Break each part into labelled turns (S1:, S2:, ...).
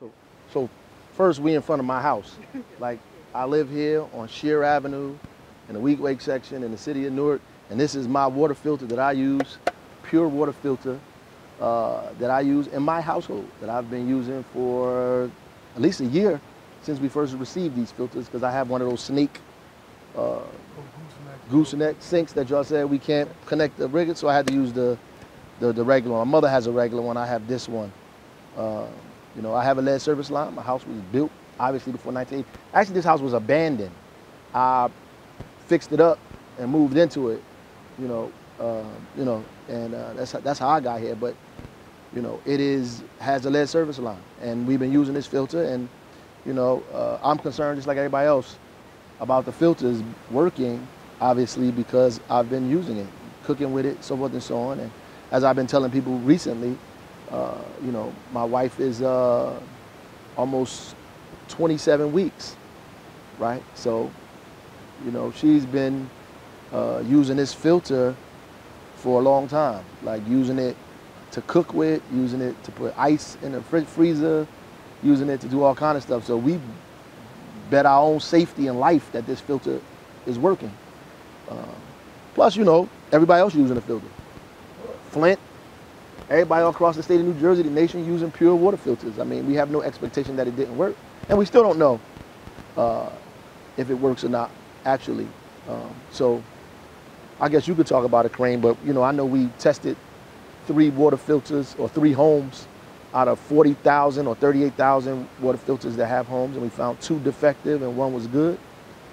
S1: So, so first we in front of my house. Like I live here on Shear Avenue in the Weequahic section in the city of Newark, and this is my water filter that I use, PUR water filter uh, that I use in my household that I've been using for at least a year since we first received these filters because I have one of those snake uh, gooseneck sinks that y'all said we can't connect the rig, so I had to use the, the, the regular one. My mother has a regular one, I have this one. Uh, you know, I have a lead service line. My house was built obviously before 1980. Actually, this house was abandoned. I fixed it up and moved into it. You know, uh, you know, and uh, that's that's how I got here. But you know, it is has a lead service line, and we've been using this filter. And you know, uh, I'm concerned just like everybody else about the filters working, obviously because I've been using it, cooking with it, so forth and so on. And as I've been telling people recently, uh, you know, my wife is uh, almost 27 weeks, right? So, you know, she's been uh, using this filter for a long time, like using it to cook with, using it to put ice in the freezer, using it to do all kind of stuff. So we bet our own safety and life that this filter is working. Uh, plus, you know, everybody else using the filter. Flint, everybody all across the state of New Jersey, the nation using PUR water filters. I mean, we have no expectation that it didn't work. And we still don't know uh, if it works or not, actually. Um, so I guess you could talk about it, Crane, but, you know, I know we tested three water filters or three homes out of 40,000 or 38,000 water filters that have homes, and we found two defective and one was good.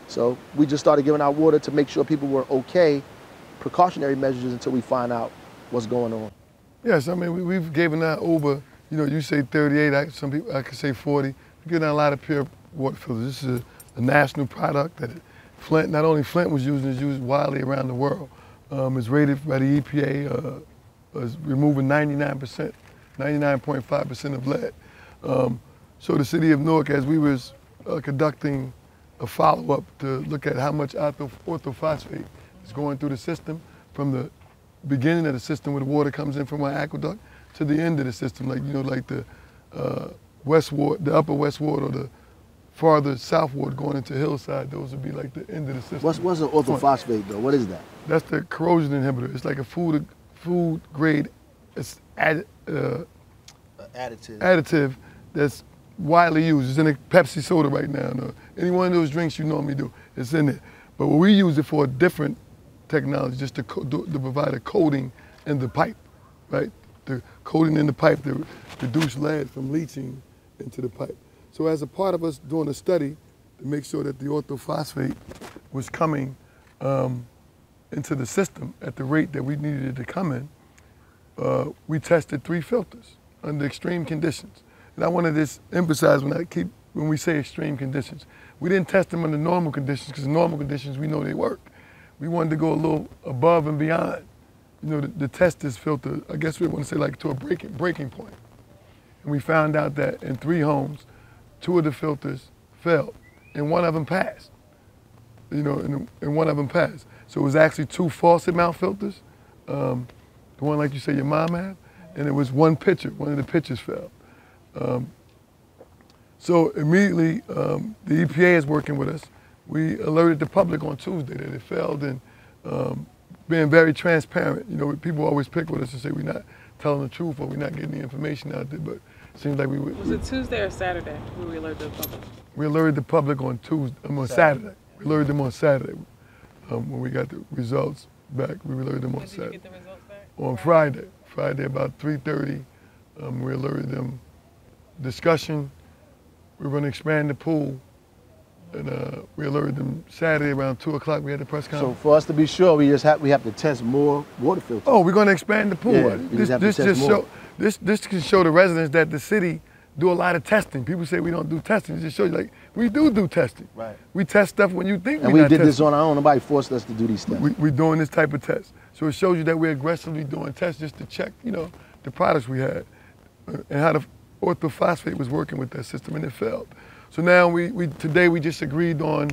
S1: So we just started giving out water to make sure people were okay, precautionary measures until we find out what's going on.
S2: Yes, I mean, we, have given out over, you know, you say 38, I, some people, I could say 40. We're giving out a lot of PUR water filters. This is a, a national product that Flint, not only Flint was using, it's used widely around the world. Um, it's rated by the EPA uh, as removing 99%, 99.5% of lead. Um, so the city of Newark, as we was uh, conducting a follow-up to look at how much orthophosphate is going through the system from the beginning of the system where the water comes in from our aqueduct to the end of the system, like you know, like the uh, West Ward, the Upper West Ward, or the farther South Ward going into Hillside. Those would be like the end of the system.
S1: What's what's an orthophosphate though? What is that?
S2: That's the corrosion inhibitor. It's like a food food grade. It's add, uh,
S1: additive.
S2: Additive that's widely used. It's in a Pepsi soda right now. No. Any one of those drinks you normally do, it's in it. But we use it for a different technology, just to, to provide a coating in the pipe, right? The coating in the pipe to reduce lead from leaching into the pipe. So as a part of us doing a study to make sure that the orthophosphate was coming um, into the system at the rate that we needed it to come in, uh, we tested three filters under extreme conditions. And I wanted to emphasize when I keep when we say extreme conditions, we didn't test them under normal conditions because normal conditions we know they work. We wanted to go a little above and beyond. You know, the, the test this filter, I guess we want to say like to a breaking breaking point. And we found out that in three homes, two of the filters failed, and one of them passed. You know, and, and one of them passed. So it was actually two faucet mount filters, um, the one like you say your mom had, and it was one pitcher. One of the pitchers failed. Um, so immediately, um, the EPA is working with us. We alerted the public on Tuesday that it failed and um, being very transparent. You know, people always pick with us and say we're not telling the truth or we're not getting the information out there, but it seems like we
S3: were. Was it Tuesday or Saturday when we alerted the public?
S2: We alerted the public on Tuesday, um, on Saturday. Saturday. We alerted them on Saturday um, when we got the results back. We alerted them
S3: when
S2: on Saturday.
S3: The
S2: on Friday. Friday about 3.30, um, we alerted them discussion. We are going to expand the pool. And uh, we alerted them Saturday around 2 o'clock. We had the press conference.
S1: So for us to be sure, we just have, we have to test more water filters.
S2: Oh, we're going to expand the pool.
S1: Yeah,
S2: this
S1: just,
S2: this
S1: just
S2: show this this can show the residents that the city do a lot of testing. People say we don't do testing. It just shows you like we do do testing.
S1: Right.
S2: We test stuff when you think
S1: and
S2: we
S1: did
S2: testing.
S1: this on our own. Nobody forced us to do these tests.
S2: We, we're doing this type of test. So it shows you that we're aggressively doing tests just to check, you know, the products we had uh, and how the orthophosphate was working with that system, and it failed. So now we, we today we just agreed on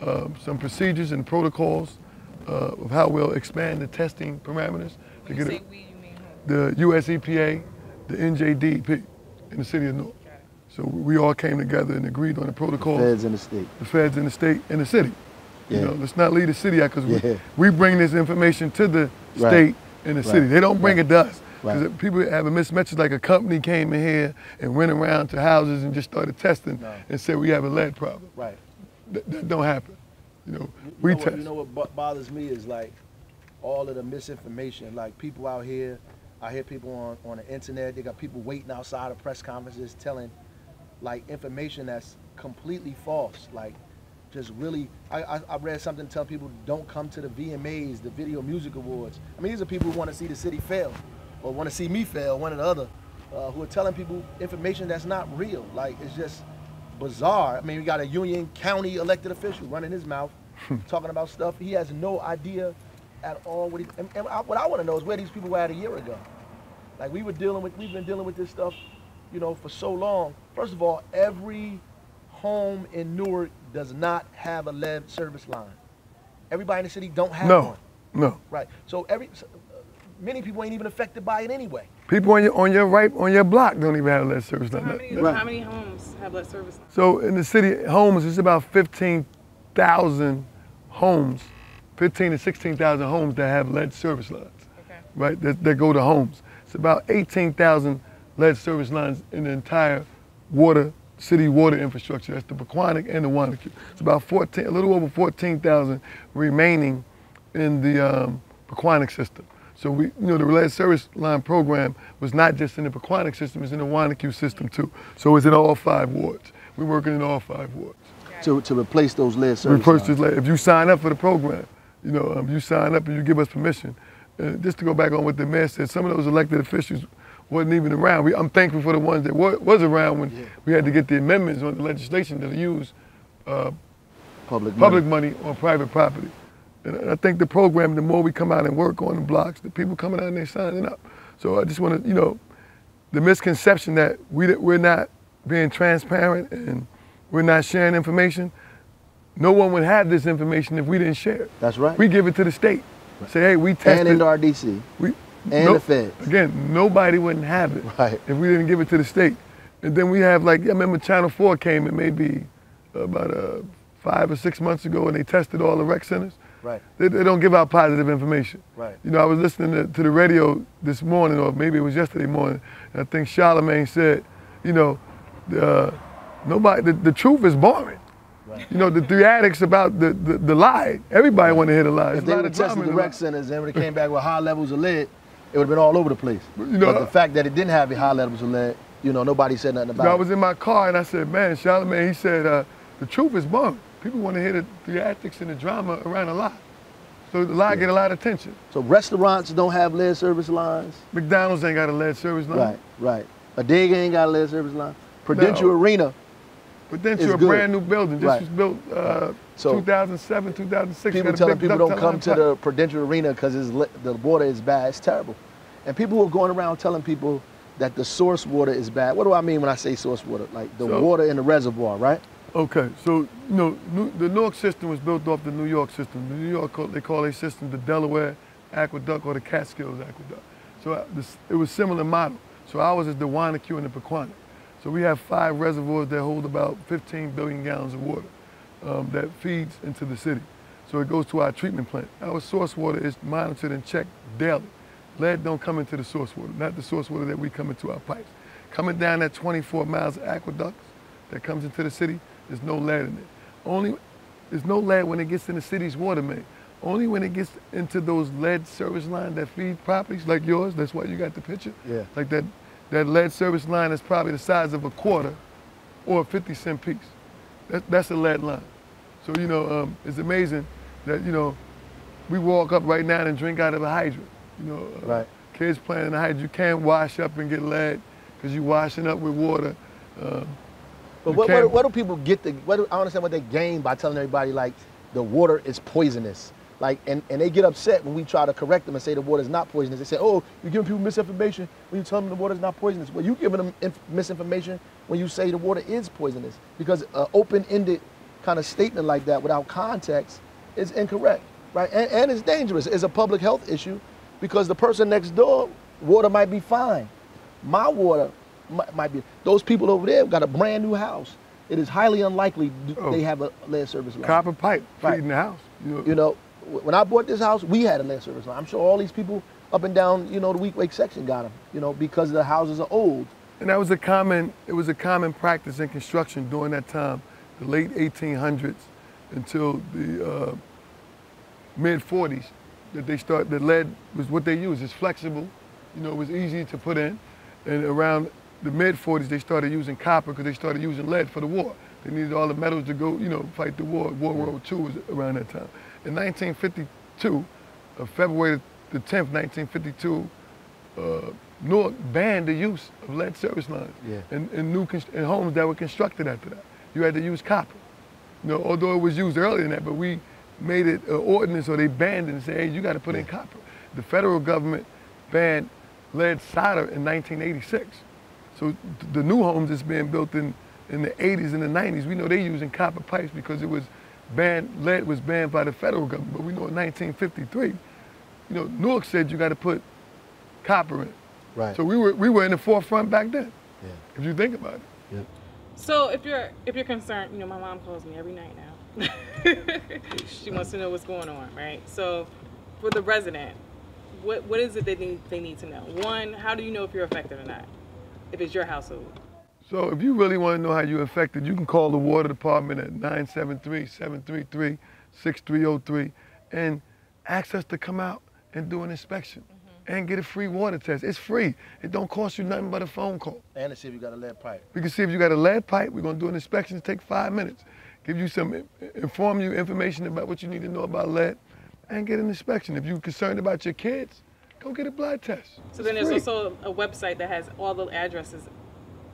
S2: uh, some procedures and protocols uh, of how we'll expand the testing parameters
S3: when to get it, we,
S2: the US EPA, the NJDP in the city of Newark. So we all came together and agreed on the protocol.
S1: Feds in the state.
S2: The feds in the state and the city.
S1: Yeah.
S2: You know, let's not leave the city out because
S1: Yeah.
S2: we, we bring this information to the
S1: Right.
S2: state and the city. They don't bring
S1: Right.
S2: it to us. Because
S1: Right.
S2: people have a mismatch like a company came in here and went around to houses and just started testing
S1: No.
S2: and said we have a lead problem.
S1: Right.
S2: That, that don't happen. You know,
S1: You
S2: we
S1: know what,
S2: test.
S1: you know what bo- bothers me is like all of the misinformation. Like people out here, I hear people on, on the internet, they got people waiting outside of press conferences telling like information that's completely false. Like just really, I, I, I read something telling people don't come to the VMAs, the Video Music Awards. I mean, these are people who want to see the city fail or want to see me fail, one or the other, uh, who are telling people information that's not real. Like it's just bizarre. I mean, we got a Union County elected official running his mouth, talking about stuff. He has no idea at all what he. And, and I, what I want to know is where these people were at a year ago. Like we were dealing with, we've been dealing with this stuff, you know, for so long. First of all, every home in Newark does not have a lead service line. Everybody in the city don't have
S2: no,
S1: one.
S2: no.
S1: Right. So every so, many people ain't even affected by it anyway.
S2: People on your on your right on your block don't even have lead service
S3: So how many,
S1: Right.
S3: how many homes have lead service lines?
S2: So in the city, homes, it's about 15,000 homes, 15 to 16,000 homes that have lead service lines,
S3: Okay.
S2: right, that, that go to homes. It's about 18,000 lead service lines in the entire water, city water infrastructure. That's the Pequannock and the Wanaque. It's about 14, a little over 14,000 remaining in the um, Pequannock system. So we, you know, the lead service line program was not just in the Pequannock system, it's in the Wanaque system too. So it's in all five wards. We're working in all five wards.
S1: To, to replace those lead service
S2: Reverse
S1: lines.
S2: lead. If you sign up for the program, you know, um, you sign up and you give us permission. Uh, just to go back on what the mayor said, some of those elected officials wasn't even around. We, I'm thankful for the ones that wa- was around when
S1: Yeah.
S2: we had to get the amendments on the legislation to use uh,
S1: Public money.
S2: public money on private property. And I think the program, the more we come out and work on the blocks, the people coming out and they signing up. So I just want to, you know, the misconception that we we're not being transparent and we're not sharing information. No one would have this information if we didn't share it.
S1: That's right.
S2: We give it to the state. Say, hey, we tested.
S1: and in the RDC.
S2: we,
S1: and the feds.
S2: Again, nobody wouldn't have it
S1: Right.
S2: if we didn't give it to the state. And then we have like I remember Channel 4 came in maybe about uh, five or six months ago and they tested all the rec centers.
S1: Right.
S2: They, they don't give out positive information.
S1: Right.
S2: You know, I was listening to, to the radio this morning, or maybe it was yesterday morning, and I think Charlemagne said, you know, uh, nobody, the, the truth is boring.
S1: Right.
S2: You know, the theatrics about the, the, the lie, everybody want to hear the lie.
S1: If
S2: a
S1: they
S2: lot
S1: would
S2: of
S1: have tested the
S2: in the
S1: rec centers and have came back with high levels of lead, it would have been all over the place.
S2: You know,
S1: but the fact that it didn't have high levels of lead, you know, nobody said nothing
S2: You
S1: about
S2: it. I was in my car and I said, man, Charlemagne, he said, uh, the truth is boring. People want to hear the theatrics and the drama around a lot. So the lie get a lot of attention.
S1: So restaurants don't have lead service lines.
S2: McDonald's ain't got a lead service line.
S1: Right, right. Bodega ain't got a lead service line. Prudential
S2: No.
S1: Arena,
S2: But then to a
S1: good.
S2: brand new building, This
S1: Right.
S2: was built uh,
S1: So
S2: 2007, 2006.
S1: people telling people don't come to the. Prudential Arena because the water is bad. It's terrible. And people who are going around telling people that the source water is bad. What do I mean when I say source water? Like the
S2: So-
S1: water in the reservoir, right?
S2: Okay, so you know, New, the Newark system was built off the New York system. The New York, they call their system the Delaware Aqueduct or the Catskills Aqueduct. So uh, it was similar model. So ours is the Wanaque and the Pequannock. So we have five reservoirs that hold about 15 billion gallons of water um, that feeds into the city. So it goes to our treatment plant. Our source water is monitored and checked daily. Lead don't come into the source water, not the source water that we come into our pipes. Coming down that 24 miles of aqueducts that comes into the city, there's no lead in it. Only there's no lead when it gets in the city's water main. Only when it gets into those lead service lines that feed properties like yours. That's why you got the picture.
S1: Yeah.
S2: Like that, that lead service line is probably the size of a quarter or a 50 cent piece. That, that's a lead line. So, you know, um, it's amazing that, you know, we walk up right now and drink out of a hydrant. You know, uh,
S1: Right.
S2: kids playing in the hydrant. You can't wash up and get lead because you're washing up with water. Um,
S1: But what, what, what do people get? The, what do, I don't understand what they gain by telling everybody like the water is poisonous. Like, and, and they get upset when we try to correct them and say the water is not poisonous. They say, oh, you're giving people misinformation when you tell them the water is not poisonous. Well, you're giving them inf- misinformation when you say the water is poisonous because an open-ended kind of statement like that without context is incorrect, right? And, and it's dangerous. It's a public health issue because the person next door, water might be fine. My water might, might be. Those people over there got a brand new house. It is highly unlikely
S2: Oh.
S1: they have a lead service line.
S2: Copper pipe
S1: Right.
S2: feeding the house. You know,
S1: You know, when I bought this house, we had a lead service line. I'm sure all these people up and down, you know, the Weequahic section got them. You know, because the houses are old.
S2: And that was a common, it was a common practice in construction during that time, the late 1800s until the uh, mid 40s, that they start, the lead was what they used. It's flexible, you know, it was easy to put in. And around the mid 40s, they started using copper because they started using lead for the war. They needed all the metals to go, you know, fight the war. World War II was around that time. In 1952, uh, February the 10th, 1952, uh, Newark banned the use of lead service lines
S1: Yeah.
S2: in, in new in homes that were constructed after that. You had to use copper. You know, although it was used earlier than that, but we made it an ordinance or they banned it and said, hey, you got to put in copper. The federal government banned lead solder in 1986. So the new homes that's being built in, in the 80s and the 90s, we know they're using copper pipes because it was banned, lead was banned by the federal government. But we know in 1953, you know, Newark said you got to put copper in.
S1: Right.
S2: So we were, we were in the forefront back then,
S1: Yeah.
S2: if you think about it.
S1: Yeah.
S3: So if you're if you're concerned, you know, my mom calls me every night now. she wants to know what's going on, right? So for the resident, what what is it they need they need to know? One, how do you know if you're affected or not? If it's your household.
S2: So if you really want to know how you're affected, you can call the water department at 973-733-6303 and ask us to come out and do an inspection mm-hmm. and get a free water test. It's free. It don't cost you nothing but a phone call.
S1: And to see if you got a lead pipe.
S2: We can see if you got a lead pipe. We're gonna do an inspection. It take five minutes. Give you some, inform you information about what you need to know about lead, and get an inspection. If you're concerned about your kids, go get a blood test.
S3: So then there's
S2: free.
S3: also a website that has all the addresses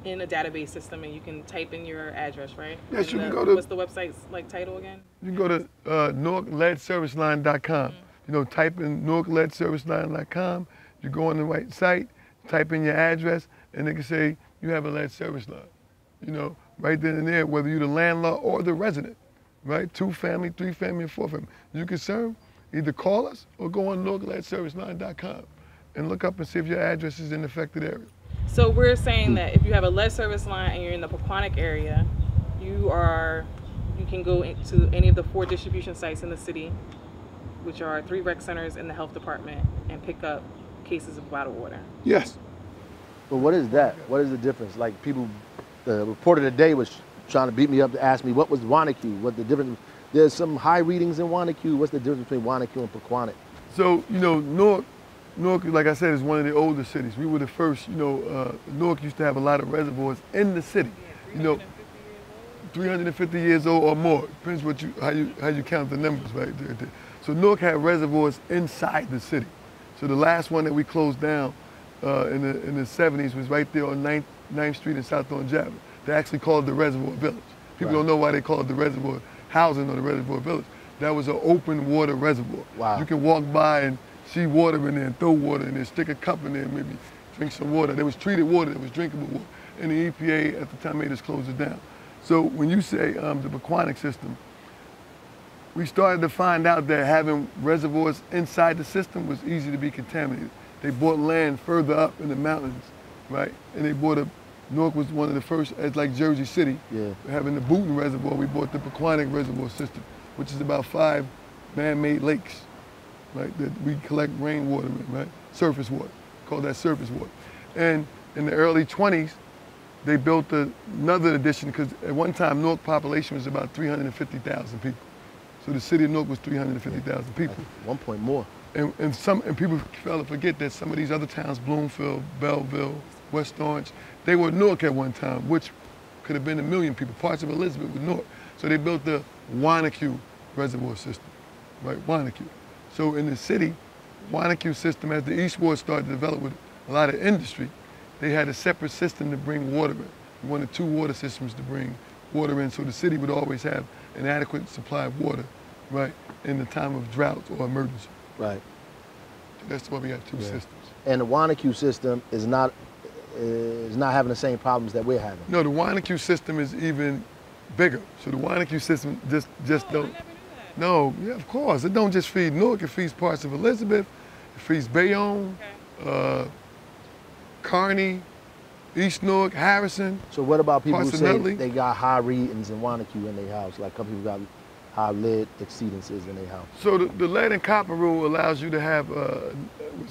S3: in a database system, and you can type in your address, right?
S2: Yes, you
S3: And
S2: can
S3: the-
S2: go to-
S3: What's the website's like title again?
S2: You can go to uh, NewarkLeadServiceLine.com. You know, type in NewarkLeadServiceLine.com. You go on the right site, type in your address, and they can say you have a lead service line. You know, right then and there, whether you're the landlord or the resident, right? Two family, three family, and four family. You concerned, either call us or go on NewarkLeadServiceLine.com and look up and see if your address is in the affected area.
S3: So we're saying that if you have a lead service line and you're in the Pequannock area, you are you can go into any of the four distribution sites in the city, which are three rec centers in the health department, and pick up cases of bottled water.
S2: Yes.
S1: But what is that? What is the difference? Like people, the reporter today was trying to beat me up to ask me what was Wanaque, what the difference. There's some high readings in Wanaque. What's the difference between Wanaque and Pequannock?
S2: So, you know, Newark, Newark, like I said, is one of the older cities. We were the first, you know, uh, Newark used to have a lot of reservoirs in the city. You know, 350 years old or more. Depends what you how you how you count the numbers, right? there. So Newark had reservoirs inside the city. So the last one that we closed down uh, in the in the 70s was right there on 9th, 9th Street in South Orange Avenue. They actually called it the Reservoir Village. People
S1: Right.
S2: don't know why they call it the Reservoir Housing or the Reservoir Village. That was an open water reservoir.
S1: Wow.
S2: You can walk by and see water in there and throw water in there, stick a cup in there, maybe drink some water. There was treated water, there was drinkable water. And the EPA at the time made us close it down. So when you say um, the Pequannock system, we started to find out that having reservoirs inside the system was easy to be contaminated. They bought land further up in the mountains, right? And they bought a, Newark was one of the first, as like Jersey City,
S1: Yeah.
S2: having the Boonton Reservoir, we bought the Pequannock Reservoir system, which is about five man-made lakes, right? That we collect rainwater in, right? Surface water, call that surface water. And in the early 20s, they built another addition because at one time Newark population was about 350,000 people. So the city of Newark was 350,000 people.
S1: One point more.
S2: And, and some and people fail to forget that some of these other towns, Bloomfield, Belleville, West Orange, they were Newark at one time, which could have been a million people. Parts of Elizabeth were Newark. So they built the Wanaque reservoir system, right? Wanaque. So in the city, Wanaque system, as the East Ward started to develop with a lot of industry, they had a separate system to bring water in. We wanted two water systems to bring water in so the city would always have an adequate supply of water, right, in the time of drought or emergency.
S1: Right.
S2: That's why we have two
S1: Yeah.
S2: systems.
S1: And the Wanaque system is not is not having the same problems that we're having.
S2: No, the Wanaque system is even bigger. So the Wanaque system just just
S3: Oh, I
S2: don't.
S3: never knew that.
S2: No, yeah, of course. It don't just feed Newark. It feeds parts of Elizabeth. It feeds Bayonne,
S3: Okay.
S2: uh, Kearny, East Newark, Harrison.
S1: So what about people who say
S2: Parson-Nutley?
S1: they got high readings in Wanaque in their house? Like some people got high lead exceedances in their house.
S2: So the, the lead and copper rule allows you to have uh,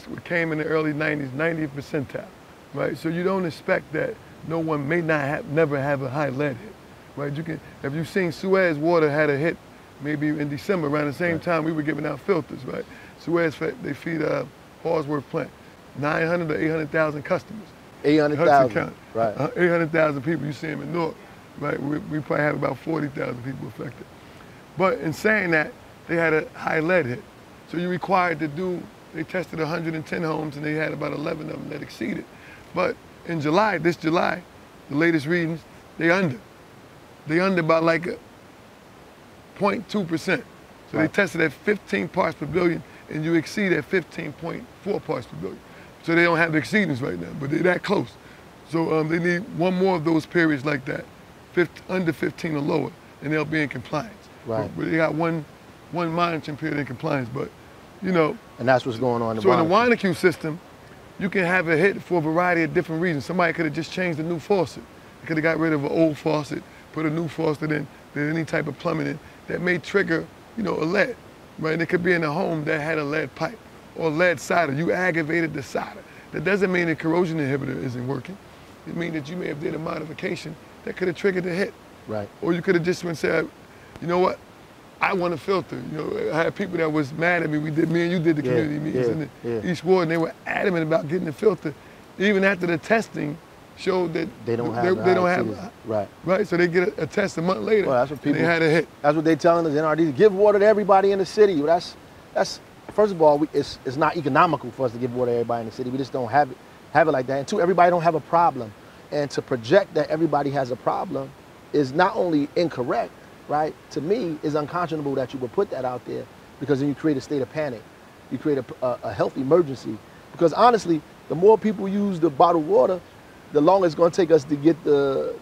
S2: what came in the early 90s, 90th percentile, right? So you don't expect that no one may not have, never have a high lead hit, right? You can, if you've seen Suez Water had a hit maybe in December around the same
S1: Right.
S2: time we were giving out filters, right? Suez, they feed uh, Haworth plant, 900 to 800,000 customers.
S1: 800,000. Right.
S2: Uh, 800,000 people, you see them in Newark, right? We, we probably have about 40,000 people affected. But in saying that, they had a high lead hit. So you're required to do, they tested 110 homes and they had about 11 of them that exceeded. But in July, this July, the latest readings, they under. They under by like a 0.2%. So they tested at 15 parts per billion and you exceed at 15.4 parts per billion. So they don't have the exceedance right now, but they're that close. So um, they need one more of those periods like that, 50, under 15 or lower, and they'll be in compliance.
S1: Right.
S2: But, but they got one, one monitoring period in compliance. But, you know,
S1: And that's what's going on in
S2: so in the. Wanaque system, you can have a hit for a variety of different reasons. Somebody could have just changed a new faucet. They could have got rid of an old faucet, put a new faucet in, did any type of plumbing in, that may trigger, you know, a lead, right? And it could be in a home that had a lead pipe or lead solder. You aggravated the solder. That doesn't mean the corrosion inhibitor isn't working. It means that you may have did a modification that could have triggered the hit.
S1: Right.
S2: Or you could have just went and said, you know what? I want a filter. You know, I had people that was mad at me. We did, me and you did the community meetings in the
S1: yeah.
S2: East Ward, and they were adamant about getting the filter, even after the testing showed that
S1: They don't have
S2: they,
S1: the
S2: they don't have.
S1: Right.
S2: right. So they get a, a test a month later,
S1: Well, that's what
S2: and they
S1: people-
S2: had a hit.
S1: That's what they telling us. NRD give water to everybody in the city. Well, That's that's first of all, we, it's it's not economical for us to give water to everybody in the city. We just don't have it have it like that. And two, everybody don't have a problem. And to project that everybody has a problem is not only incorrect, right? To me, is unconscionable that you would put that out there because then you create a state of panic. You create a, a, a health emergency. Because honestly, the more people use the bottled water, the longer it's going to take us to get the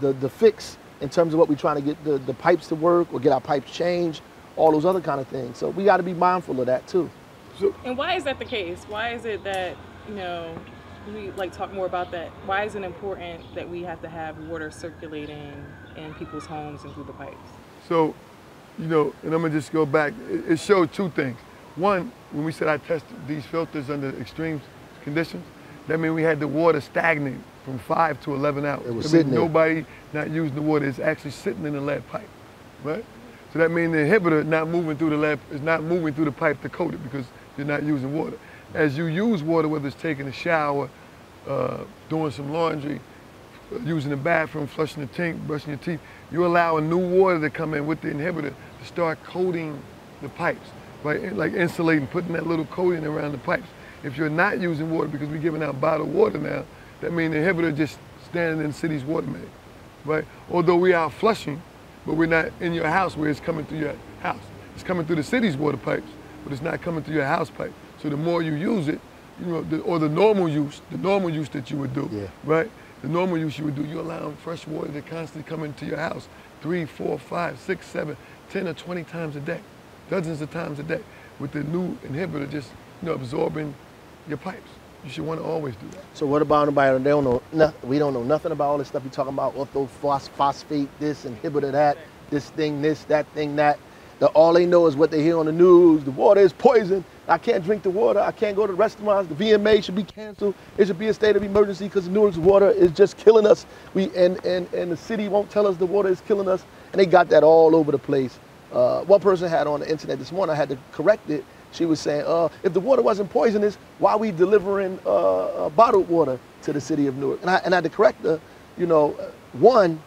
S1: the, the fix in terms of what we're trying to get the, the pipes to work or get our pipes changed, all those other kind of things. So we got to be mindful of that too.
S3: And why is that the case? Why is it that, you know, we like talk more about that? Why is it important that we have to have water circulating in people's homes and through the pipes?
S2: So, you know, and I'm gonna just go back. It, it showed two things. One, when we said I tested these filters under extreme conditions, that means we had the water stagnant from five to 11 hours.
S1: It was
S2: that
S1: sitting
S2: means
S1: there.
S2: nobody not using the water is actually sitting in the lead pipe, right? So that means the inhibitor not moving through the lead is not moving through the pipe to coat it because you're not using water. As you use water, whether it's taking a shower, uh, doing some laundry, using the bathroom, flushing the tank, brushing your teeth, you allow a new water to come in with the inhibitor to start coating the pipes, right? Like insulating, putting that little coating around the pipes. If you're not using water because we're giving out bottled water now, that means the inhibitor just standing in the city's water main, right? Although we are flushing, but we're not in your house where it's coming through your house. It's coming through the city's water pipes, but it's not coming through your house pipe. So the more you use it, you know, the, or the normal use, the normal use that you would do,
S1: Yeah.
S2: right? The normal use you would do, you allow fresh water to constantly come into your house three, four, five, six, seven, ten or 20 times a day, dozens of times a day, with the new inhibitor just, you know, absorbing your pipes. You should want to always do that.
S1: So what about anybody? They don't know. No, we don't know nothing about all this stuff you're talking about. Orthophosphate, this inhibitor, that, this thing, this, that thing, that. The, all they know is what they hear on the news. The water is poison. I can't drink the water. I can't go to restaurants. The VMA should be canceled. It should be a state of emergency because Newark's water is just killing us. We and, and and the city won't tell us the water is killing us. And they got that all over the place. Uh, one person had on the internet this morning. I had to correct it. She was saying, uh, if the water wasn't poisonous, why are we delivering uh, uh, bottled water to the city of Newark? And I, and I had to correct her. You know, one,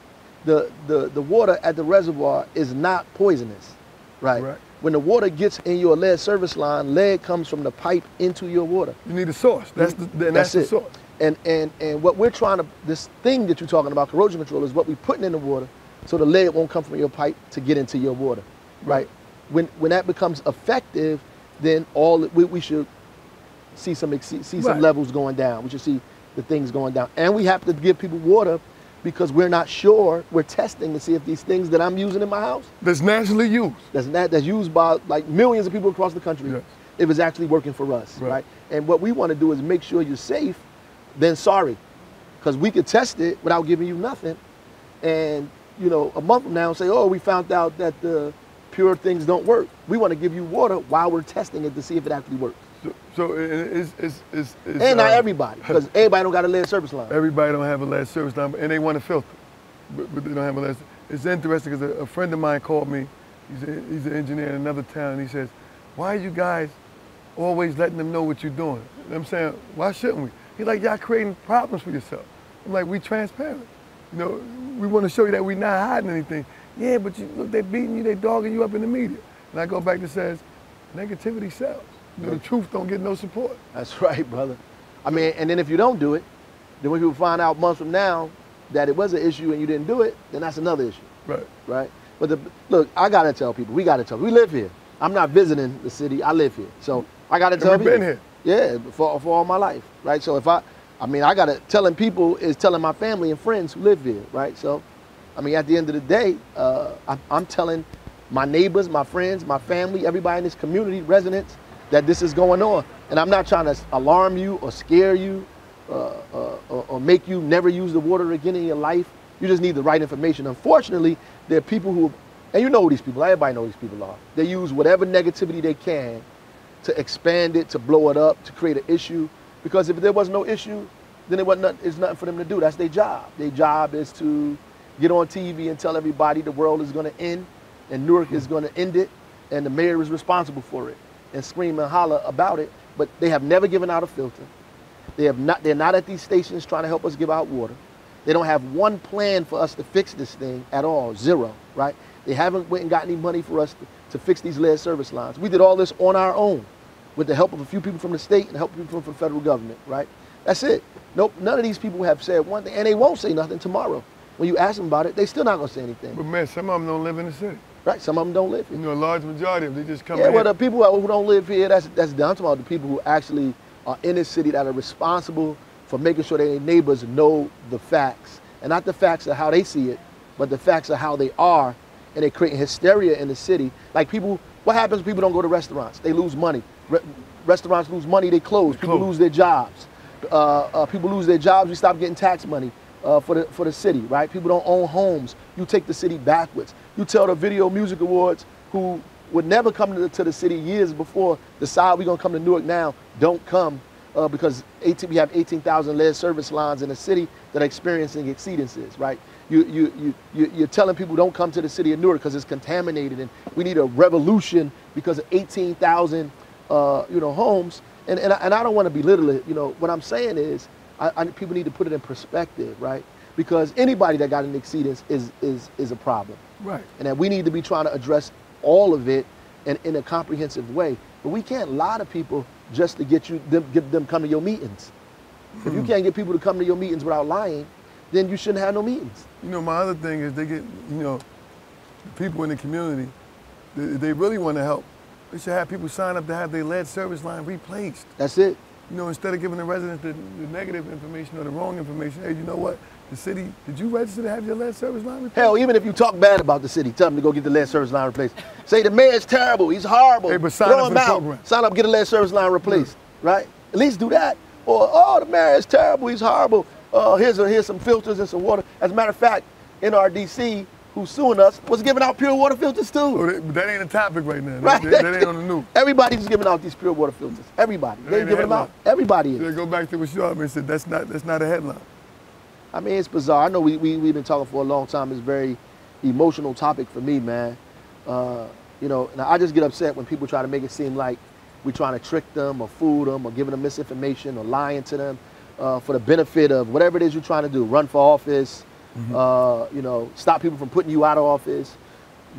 S1: the, the, the water at the reservoir is not poisonous, right?
S2: Right.
S1: When the water gets in your lead service line, lead comes from the pipe into your water.
S2: You need a source. That's the, then that's, the
S1: it.
S2: source.
S1: And, and, and what we're trying to, this thing that you're talking about, corrosion control, is what we're putting in the water so the lead won't come from your pipe to get into your water, right? When, when that becomes effective, then all, we, we should see some, see some
S2: Right.
S1: levels going down. We should see the things going down. And we have to give people water because we're not sure, we're testing to see if these things that I'm using in my house,
S2: That's nationally used.
S1: that's not, that's used by like millions of people across the country,
S2: Yes.
S1: if it's actually working for us,
S2: Right.
S1: right? And what we want to do is make sure you're safe. Then sorry, because we could test it without giving you nothing, and you know a month from now say, oh, we found out that the PUR things don't work. We want to give you water while we're testing it to see if it actually works.
S2: So, so it's, it's, it's, it's
S1: And not
S2: uh,
S1: everybody, because everybody don't got a lead service line.
S2: Everybody don't have a lead service line, and they want to filter, but, but they don't have a lead. It's interesting because a, a friend of mine called me. He's, a, he's an engineer in another town. And he says, "Why are you guys always letting them know what you're doing?" And I'm saying, "Why shouldn't we?" He's like, "Y'all creating problems for yourself." I'm like, "We transparent. You know, we want to show you that we're not hiding anything." Yeah, but you look, they're beating you, they're dogging you up in the media. And I go back to says, negativity sells. The truth don't get no support.
S1: That's right, brother. I mean, and then if you don't do it, then when people find out months from now that it was an issue and you didn't do it, then that's another issue,
S2: Right.
S1: right? But the, look, I gotta tell people, we gotta tell. We live here. I'm not visiting the city. I live here, so I gotta
S2: And
S1: tell
S2: we've
S1: people.
S2: been here.
S1: Yeah, for for all my life, right? So if I, I mean, I gotta telling people is telling my family and friends who live here, right? So, I mean, at the end of the day, uh, I, I'm telling my neighbors, my friends, my family, everybody in this community, residents, that this is going on, and I'm not trying to alarm you or scare you, uh, uh, or, make you never use the water again in your life. You just need the right information. Unfortunately, there are people who, and you know who these people. Everybody know these people are. They use whatever negativity they can to expand it, to blow it up, to create an issue. Because if there was no issue, then it wasn't nothing, it's nothing for them to do. That's their job. Their job is to get on TV and tell everybody the world is going to end and Newark is going to end it and the mayor is responsible for it and scream and holler about it. But they have never given out a filter. They have not, they're not at these stations trying to help us give out water. They don't have one plan for us to fix this thing at all, zero, right? They haven't went and got any money for us to, to fix these lead service lines. We did all this on our own with the help of a few people from the state and help people from the federal government, right? That's it. Nope, none of these people have said one thing, and they won't say nothing tomorrow. When you ask them about it, they're still not gonna say anything,
S2: But man, some of them don't live in the city.
S1: Right? Some of them don't live here.
S2: You know, a large majority of them, they just come
S1: Yeah, well, the people who don't live here, that's that's down to about the people who actually are in this city that are responsible for making sure their neighbors know the facts, and not the facts of how they see it, but the facts of how they are, and they're creating hysteria in the city. Like people, what happens? when People don't go to restaurants; they lose money. Re- restaurants lose money; they close.
S2: They
S1: People
S2: close.
S1: lose their jobs. Uh, uh, people lose their jobs. We stop getting tax money uh, for the for the city, right? People don't own homes. You take the city backwards. You tell the Video Music Awards, who would never come to the, to the city years before, decide we're gonna come to Newark now, don't come uh, because 18, we have 18,000 lead service lines in the city that are experiencing exceedances, right? You, you, you, you, you're telling people don't come to the city of Newark because it's contaminated and we need a revolution because of 18,000 uh, you know, homes. And, and, I, and I don't want to belittle it. You know, what I'm saying is I, I, people need to put it in perspective, right? Because anybody that got an exceedance is, is, is a problem
S2: Right.
S1: and that we need to be trying to address all of it in, in a comprehensive way. But we can't lie to people just to get you them get them come to your meetings. If you hmm. can't get people to come to your meetings without lying, then you shouldn't have no meetings.
S2: You know, my other thing is they get, you know, people in the community, they, they really want to help. They should have people sign up to have their lead service line replaced.
S1: That's it.
S2: You know, instead of giving the residents the, the negative information or the wrong information, hey, you know what? The city, did you register to have your lead service line replaced?
S1: Hell, even if you talk bad about the city, tell them to go get the lead service line replaced. Say the mayor's terrible, he's horrible.
S2: Hey, but sign
S1: Throw
S2: up
S1: him
S2: for the
S1: out.
S2: program.
S1: Sign up, get a lead service line replaced, right? At least do that. Or oh, the mayor is terrible, he's horrible. Uh, here's a, here's some filters and some water. As a matter of fact, NRDC, who's suing us, was giving out PUR water filters too.
S2: Oh, that, that ain't a topic right now. That-
S1: Right.
S2: That, that ain't on the news.
S1: Everybody's giving out these PUR water filters. Everybody.
S2: They're
S1: giving them out. Everybody
S2: They
S1: is.
S2: go back to what Charlemagne said. That's not that's not a headline.
S1: I mean, it's bizarre. I know we, we, we've been talking for a long time. It's a very emotional topic for me, man. Uh, you know, and I just get upset when people try to make it seem like we're trying to trick them or fool them or giving them misinformation or lying to them uh, for the benefit of whatever it is you're trying to do. Run for office, uh, you know, stop people from putting you out of office,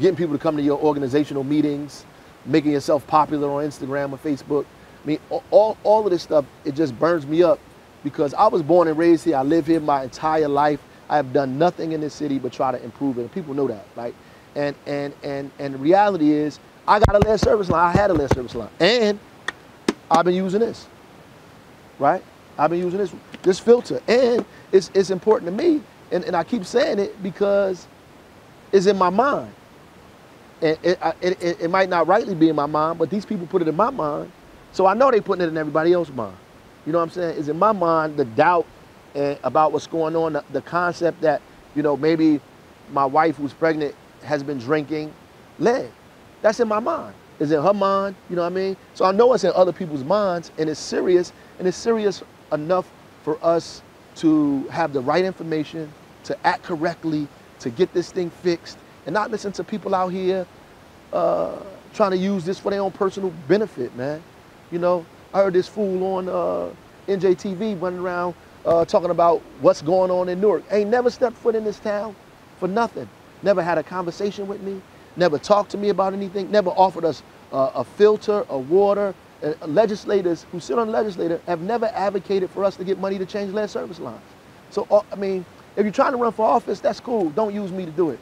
S1: getting people to come to your organizational meetings, making yourself popular on Instagram or Facebook. I mean, all, all of this stuff, it just burns me up because I was born and raised here. I live here my entire life. I have done nothing in this city but try to improve it. And people know that, right? And and and and the reality is I got a lead service line. I had a lead service line. And I've been using this. Right? I've been using this this filter. And it's it's important to me. And, and I keep saying it because it's in my mind. And it, it, it, it might not rightly be in my mind, but these people put it in my mind. So I know they putting it in everybody else's mind. You know what I'm saying? is in my mind the doubt and about what's going on. The, the concept that you know maybe my wife who's pregnant has been drinking lead. That's in my mind. It's in her mind. You know what I mean? So I know it's in other people's minds, and it's serious, and it's serious enough for us to have the right information, to act correctly, to get this thing fixed, and not listen to people out here uh, trying to use this for their own personal benefit, man. You know, I heard this fool on uh, NJTV running around uh, talking about what's going on in Newark. Ain't never stepped foot in this town for nothing. Never had a conversation with me. Never talked to me about anything. Never offered us uh, a filter, a water. Uh, legislators who sit on the legislature have never advocated for us to get money to change lead service lines. So, uh, I mean, if you're trying to run for office, that's cool. Don't use me to do it.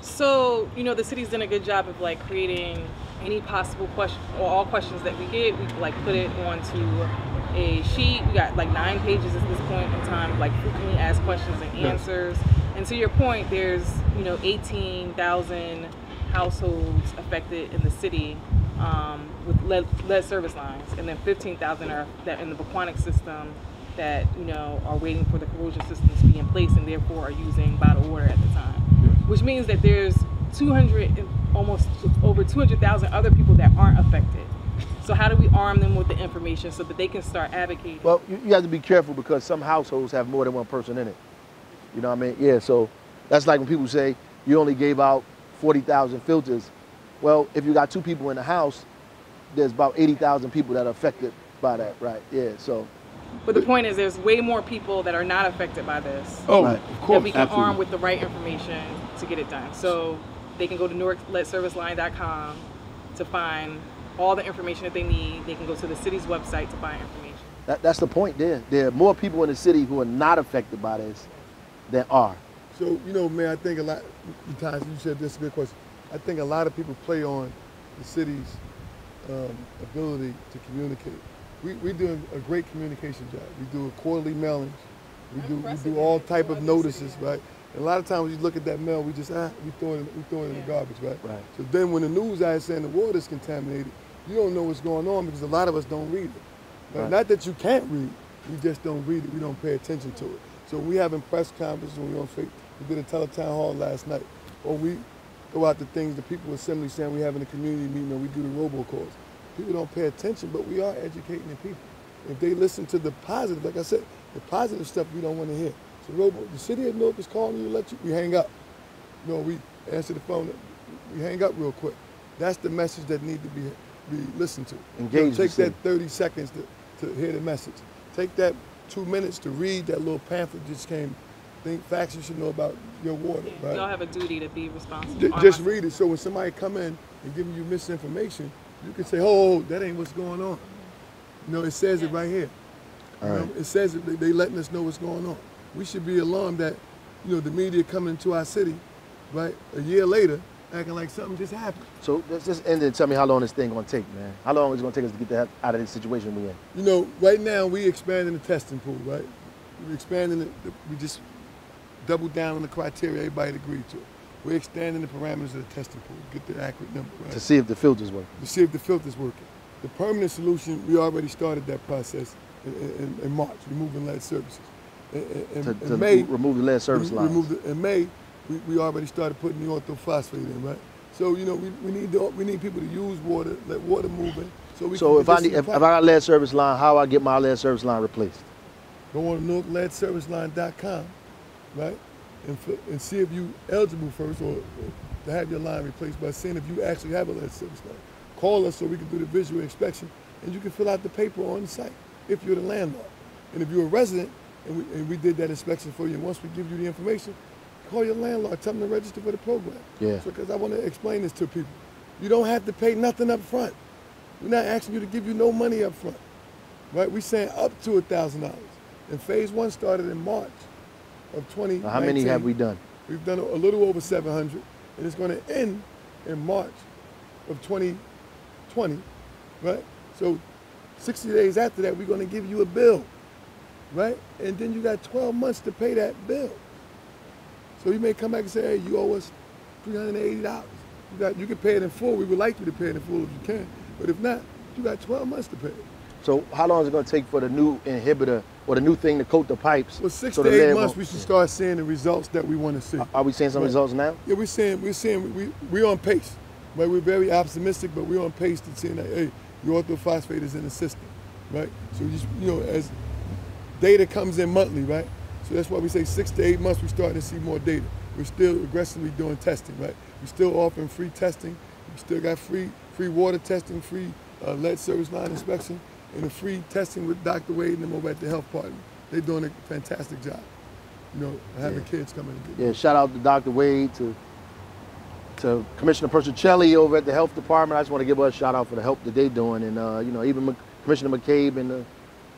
S3: So, you know, the city's done a good job of like creating any possible question or all questions that we get. We like put it onto a sheet. We got like nine pages at this point in time, like frequently asked questions and answers. And to your point, there's you know 18,000 households affected in the city um, with lead, lead, service lines, and then 15,000 are that in the Pequannock system that you know are waiting for the corrosion systems to be in place and therefore are using bottled water at the time. Which means that there's 200, almost over 200,000 other people that aren't affected. So how do we arm them with the information so that they can start advocating?
S1: Well, you, you have to be careful because some households have more than one person in it. You know what I mean? Yeah, so that's like when people say you only gave out 40,000 filters. Well, if you got two people in the house, there's about 80,000 people that are affected by that, right? Yeah, so.
S3: But the point is, there's way more people that are not affected by this.
S2: Oh, right. of course.
S3: That we can Absolutely. arm with the right information to get it done. So they can go to newarkleadserviceline.com to find all the information that they need. They can go to the city's website to find information.
S1: That, that's the point there. There are more people in the city who are not affected by this than are.
S2: So, you know, man, I think a lot of times you said this is a good question. I think a lot of people play on the city's um, ability to communicate. We, we're doing a great communication job. We do a quarterly mailings. We do, we do all type of notices, right? And a lot of times you look at that mail, we just ah, we throw it, we throw it in the garbage, right?
S1: Right.
S2: So then when the news is saying the water's contaminated, you don't know what's going on because a lot of us don't read it. Right. Not that you can't read, we just don't read it. We don't pay attention to it. So we having press conferences when we on Facebook. We did a teletown hall last night, or we go out to things the people assembly saying we having a community meeting, or we do the robocalls. People don't pay attention, but we are educating the people. If they listen to the positive, like I said, the positive stuff we don't want to hear. The robo, the city of Newark is calling you, let you, we hang up. You know, we answer the phone, we hang up real quick. That's the message that need to be be listened to.
S1: Engage.
S2: take that 30 seconds to, to hear the message. Take that two minutes to read that little pamphlet just came. Think facts you should know about your water. Yeah,
S3: right? Y'all have a duty to be responsible.
S2: J- just read it. So when somebody come in and giving you misinformation, you can say, "Oh, that ain't what's going on." You know, it says yes. it right here.
S1: All right.
S2: Know, it says it. They, they letting us know what's going on we should be alarmed that, you know, the media coming into our city, right, a year later, acting like something just happened.
S1: So let's just end and tell me how long this thing gonna take, man. How long is it gonna take us to get that out of this situation we're in?
S2: You know, right now we expanding the testing pool, right? We're expanding it. We just double down on the criteria everybody agreed to. We're expanding the parameters of the testing pool, get the accurate number, right?
S1: To see if the filter's working.
S2: To see if the filter's working. The permanent solution, we already started that process in, in, in March, removing lead services in,
S1: to, to
S2: May,
S1: remove the lead service line.
S2: Remove the, in May, we, we already started putting the orthophosphate in, right? So you know we, we need we need people to use water, let water move in. So we
S1: so if I need, if, if, I got lead service line, how I get my lead service line replaced?
S2: Go on to NewarkLeadServiceLine.com, right, and and see if you eligible first or to have your line replaced by seeing if you actually have a lead service line. Call us so we can do the visual inspection, and you can fill out the paper on the site if you're the landlord. And if you're a resident, and we, and we did that inspection for you. And once we give you the information, call your landlord, tell them to register for the program.
S1: Yeah.
S2: Because I want to explain this to people. You don't have to pay nothing up front. We're not asking you to give you no money up front. Right? We're saying up to $1,000. And phase one started in March of 2019.
S1: How many have we done?
S2: We've done a little over 700. And it's going to end in March of 2020. Right? So 60 days after that, we're going to give you a bill right? And then you got 12 months to pay that bill. So you may come back and say, hey, you owe us $380. You got you can pay it in full. We would like you to pay it in full if you can. But if not, you got 12 months to pay it.
S1: So how long is it going to take for the new inhibitor or the new thing to coat the pipes.
S2: Well, six
S1: so
S2: to eight months,
S1: won't-
S2: we should start seeing the results that we want to see.
S1: Are we seeing some
S2: Right.
S1: results now?
S2: Yeah, we're seeing, we're seeing, we we're on pace. Right, we're very optimistic, but we're on pace to seeing that hey, your orthophosphate is in the system, right? So you just you know as data comes in monthly, right? So that's why we say six to eight months we're starting to see more data. We're still aggressively doing testing, right? We're still offering free testing. We still got free free water testing, free uh, lead service line inspection, and a free testing with Dr. Wade and them over at the health department. They're doing a fantastic job. You know, having
S1: Yeah.
S2: kids coming get
S1: Yeah, shout out to Dr. Wade, to to Commissioner Persichilli over at the health department. I just want to give us a shout out for the help that they're doing, and uh, you know even Commissioner McCabe and the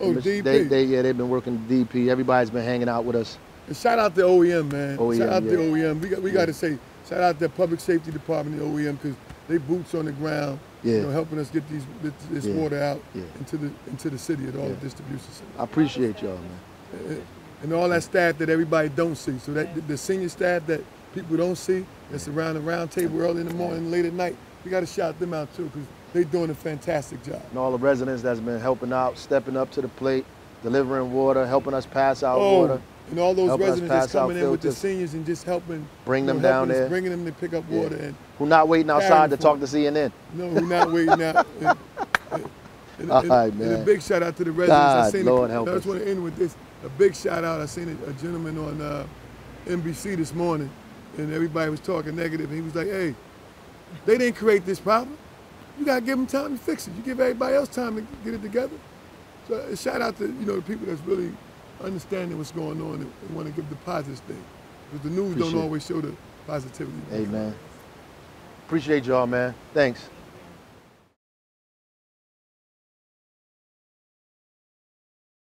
S2: Oh, DP.
S1: They, they, yeah, they've been working DP. Everybody's been hanging out with us.
S2: And shout out to OEM, man.
S1: OEM,
S2: shout out
S1: yeah.
S2: to OEM. We got we got to say shout out to the public safety department, the OEM, because they boots on the ground, you know, helping us get these this, this
S1: Yeah.
S2: water out
S1: Yeah.
S2: into the into the city at all the
S1: Yeah.
S2: distribution centers.
S1: I appreciate y'all, man.
S2: and all that staff that everybody don't see. So that the, the senior staff that people don't see, that's around the round table early in the morning, late at night, we got to shout them out too, because they're doing a fantastic job.
S1: And all the residents that's been helping out, stepping up to the plate, delivering water, helping us pass out
S2: Oh,
S1: water.
S2: and all those residents that's coming in with the seniors and just helping
S1: Bring
S2: you
S1: them
S2: know,
S1: down
S2: helping us,
S1: there.
S2: bringing them to pick up
S1: Yeah.
S2: water and
S1: Who not waiting outside to talk to CNN?
S2: No, we're not waiting out. And, and, and,
S1: All right,
S2: and a big shout out to the residents. I
S1: God,
S2: seen
S1: Lord help
S2: I just
S1: us.
S2: want to end with this. A big shout out. I seen a, a gentleman on uh, NBC this morning, and everybody was talking negative, and he was like, "Hey, they didn't create this problem. You gotta give them time to fix it. You give everybody else time to get it together." So uh, shout out to you know the people that's really understanding what's going on and, and want to give the positive thing, because the news
S1: Appreciate
S2: don't always show the positivity.
S1: Amen. Appreciate y'all, man. Thanks.